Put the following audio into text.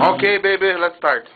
Okay, baby, let's start.